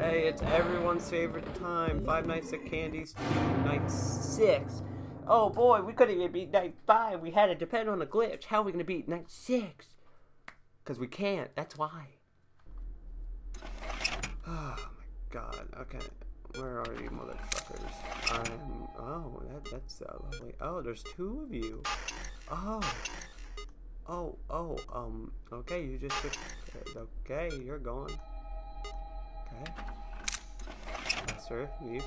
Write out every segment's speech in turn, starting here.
Hey, it's everyone's favorite time. Five Nights at Candy's night six. Oh boy, we couldn't even beat night five. We had to depend on a glitch. How are we gonna beat night six? Because we can't. That's why. Oh my god. Okay. Where are you, motherfuckers? I'm. Oh, that, that's uh, lovely. Oh, there's two of you. Oh. Oh, oh, um, okay, you just, okay, you're gone. Okay. Sir, leave.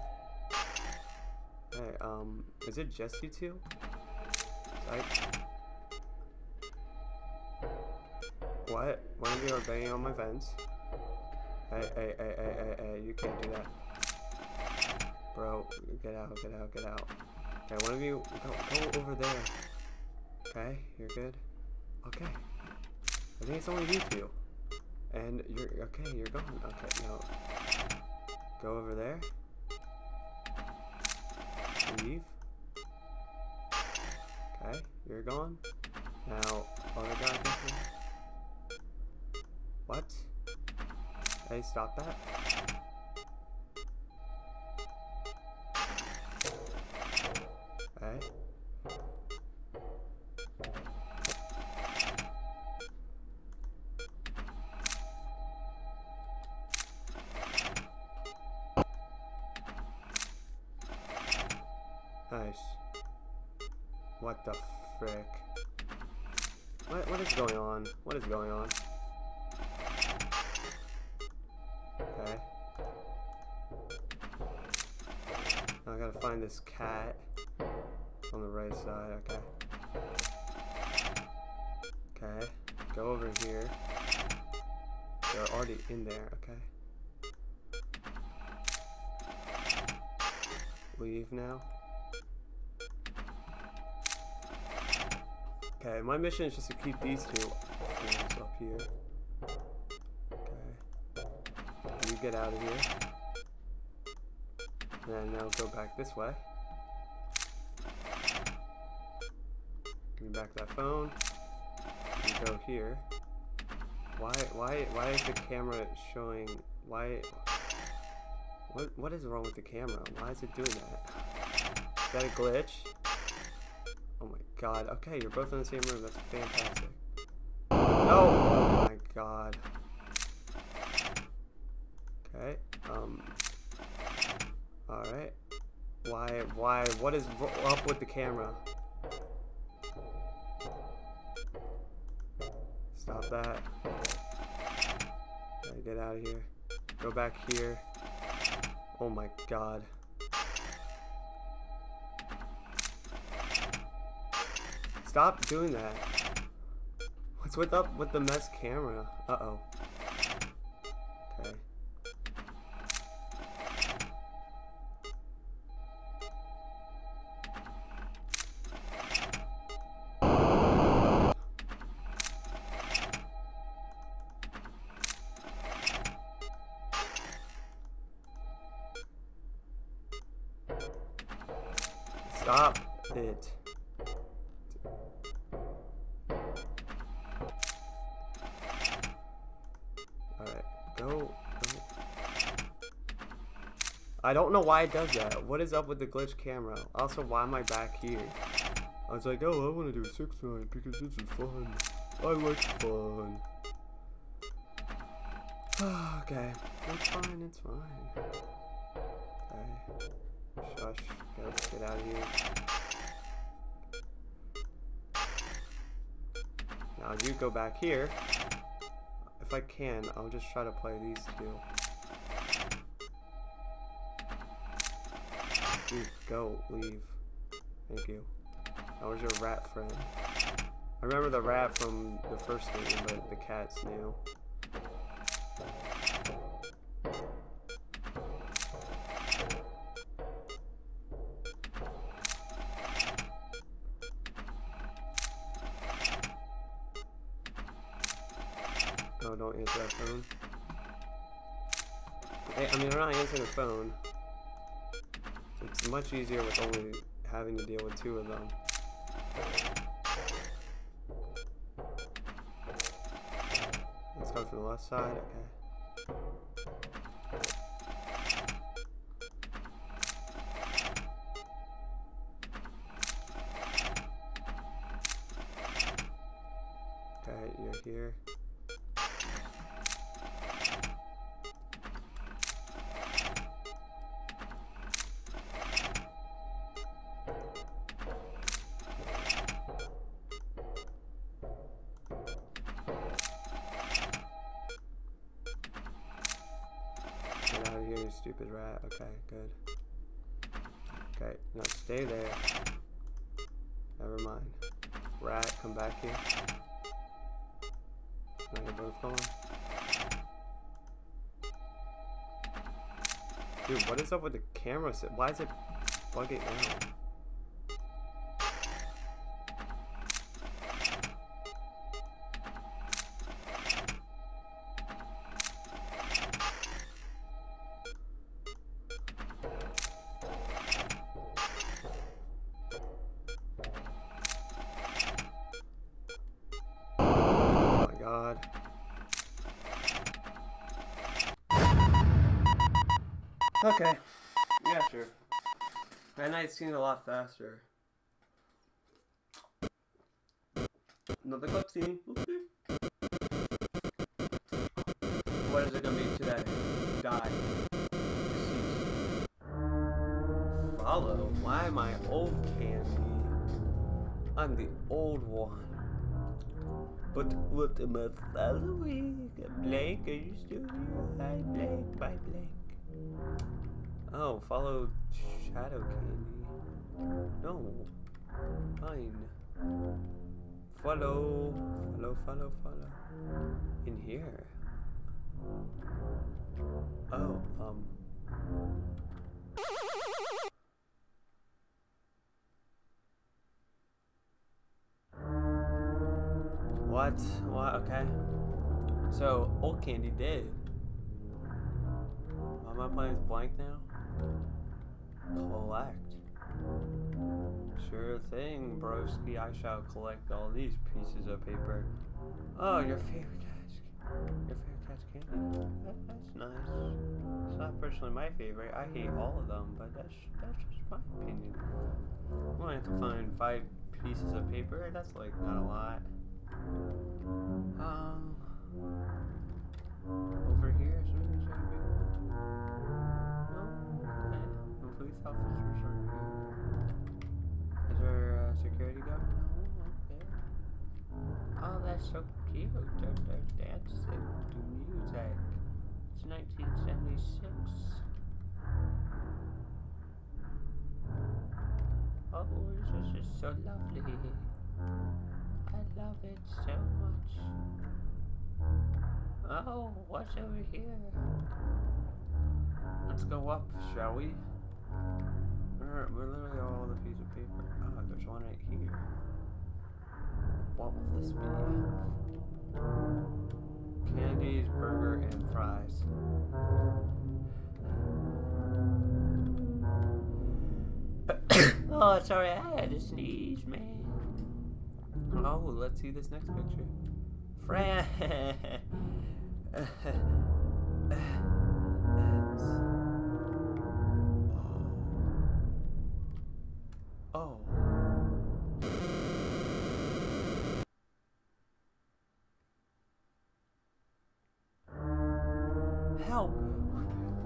Hey, um, is it just you two? Like, what? One of you are banging on my vents. Hey, hey, hey, hey, hey, hey, you can't do that. Bro, get out, get out, get out. Okay, one of you, go, go over there. Okay, you're good. Okay. I think it's only you two. And you're, okay, you're gone. Okay, now, go over there. Leave. Okay, you're gone. Now, oh other guy What? Hey, stop that. Going on? What is going on? Okay. Now I gotta find this cat on the right side, okay. Okay, go over here. They're already in there, okay. Leave now. Okay, my mission is just to keep these two up here. Okay. You get out of here. And now go back this way. Give me back that phone. You go here. Why why why is the camera showing why what what is wrong with the camera? Why is it doing that? Is that a glitch? Oh my god. Okay, you're both in the same room. That's fantastic. No! Oh my god. Okay. Um. Alright. Why, why, what is up with the camera? Stop that. Get out of here. Go back here. Oh my god. Stop doing that. What's with up with the mess camera? Uh-oh. Okay. Stop it. I don't know why it does that. What is up with the glitch camera? Also, why am I back here? I was like, oh, I want to do 6 9 because this is fun. I like fun. okay, it's fine, it's fine. Okay. Shush, gotta get out of here. Now you go back here. If I can, I'll just try to play these two. Go, leave. Thank you. That was your rat friend. I remember the rat from the first game, but the cat's new. Oh, don't answer that phone. Hey, I mean, I'm not answering the phone. Much easier with only having to deal with two of them. Let's go for the left side, okay. Stupid rat. Okay, good. Okay, now stay there. Never mind. Rat, come back here. Now you're both going. Dude, what is up with the camera? Why is it bugging out? Okay. Yeah, sure. That night's seemed a lot faster. Another cutscene. What is it gonna be today? Die. Deceased. Follow? Why am I old candy? I'm the old one. But what am I following? Blake, are you still here? Hi, Blake. Bye, Blake. Oh, follow Shadow Candy. No. Fine. Follow. Follow, follow, follow. In here. Oh, um. What? What? Okay. So, old candy did. My plan's blank now? Collect. Sure thing, broski. I shall collect all these pieces of paper. Oh, your favorite cat's your favorite cat's candy. That, that's nice. It's not personally my favorite. I hate all of them, but that's that's just my opinion. I'm gonna have to find five pieces of paper. That's like not a lot. Um, over here. Officers are here. Is there a uh, security guard? No, okay. Oh, that's so cute. They're, they're dancing to music. It's 1976. Oh, this is so lovely. I love it so much. Oh, what's over here? Let's go up, shall we? We're, literally all the piece of paper. Oh, there's one right here. What will this be? Candies, burger, and fries. oh, sorry, I had to sneeze, man. Oh, let's see this next picture. Friends.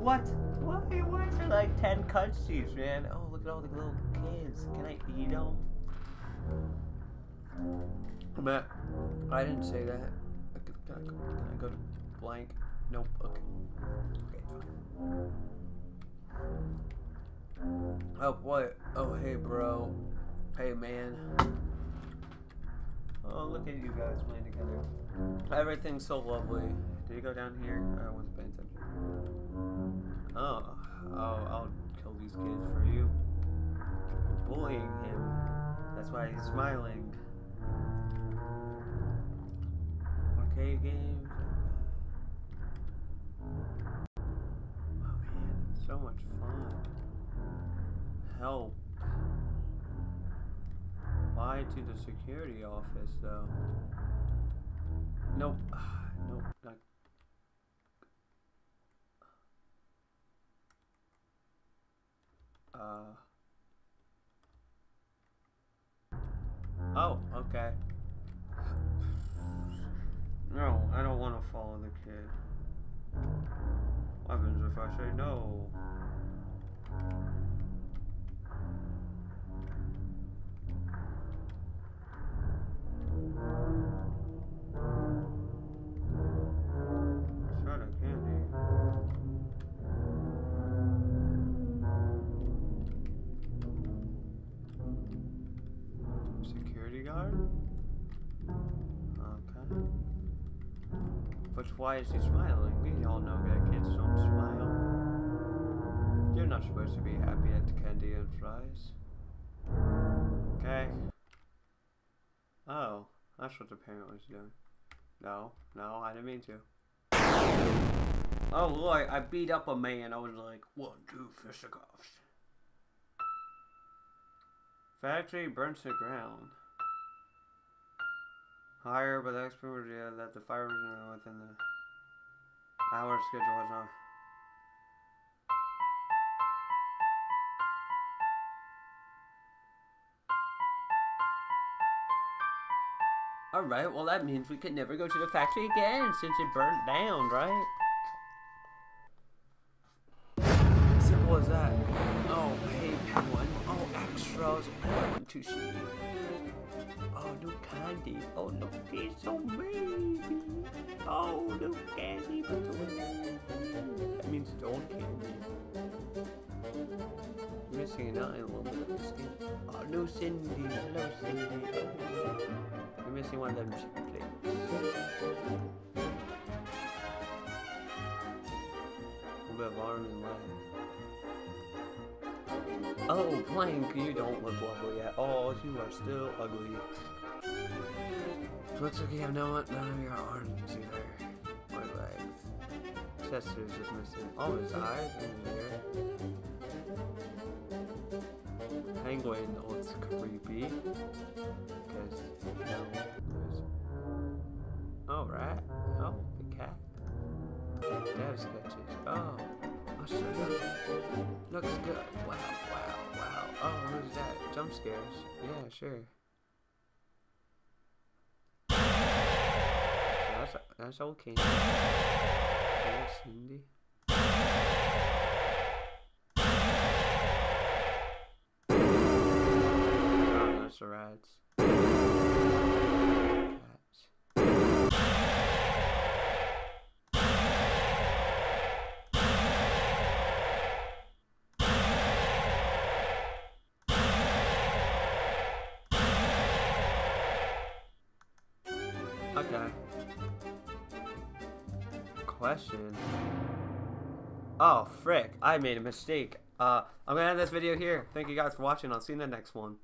What? Why? Why is there like 10 cutscenes, man? Oh, look at all the little kids. Can I eat them? Matt, I didn't say that. Can I go, can I go to blank? Nope. Okay. Okay. Oh, what? Oh, hey, bro. Hey, man. Oh, look at you guys playing together. Everything's so lovely. You go down here? I wasn't paying attention. Oh, oh, I'll kill these kids for you. You're bullying him. That's why he's smiling. Arcade games. Oh man, so much fun help. Why to the security office, though? Nope. Nope. Not. Uh. Oh, okay. No, I don't want to follow the kid. What happens if I say no? Why is he smiling? We all know that kids don't smile. You're not supposed to be happy at candy and fries. Okay. Oh, that's what the parent was doing. No, no, I didn't mean to. Oh, look, I beat up a man. I was like, one, two, fisticuffs. Factory burns to ground. Higher, but the expert yeah, that the fire was within the hour schedule was not. Alright, well that means we can never go to the factory again since it burnt down, right? Simple as that. Oh, hey, penguin. Oh, extras. I want to see. Oh, no candy. Oh, no of baby. You're missing an eye, a little bit of the skin. Oh, no Cindy. Hello, Cindy. You're missing one of them plates. Bit of arm and leg. Oh, Blank, you don't look lovely at all. You are still ugly. Looks like you have no, none of your arms either. Or legs. Chest is just missing. Oh, his eyes and his. Penguin looks creepy. Because, you know, there's... Oh, rat. Oh, the cat. Dev sketches. Oh, show. Looks good. Wow, wow, wow. Oh, who's that? Jump scares. Yeah, sure. That's that's okay. There's Cindy. Cats. Okay. Question. Oh, frick. I made a mistake. Uh, I'm gonna end this video here. Thank you guys for watching. I'll see you in the next one.